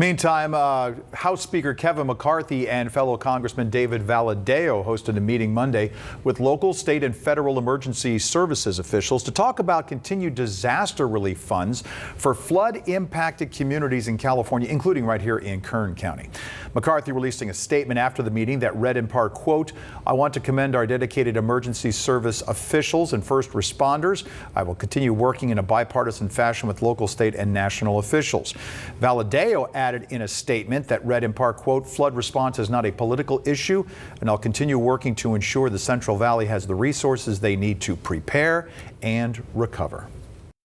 Meantime, uh, House Speaker Kevin McCarthy and fellow Congressman David Valadao hosted a meeting Monday with local, state, and federal emergency services officials to talk about continued disaster relief funds for flood-impacted communities in California, including right here in Kern County. McCarthy releasing a statement after the meeting that read in part, quote, I want to commend our dedicated emergency service officials and first responders. I will continue working in a bipartisan fashion with local, state, and national officials. Valadao added added in a statement that read in part, quote, flood response is not a political issue, and I'll continue working to ensure the Central Valley has the resources they need to prepare and recover.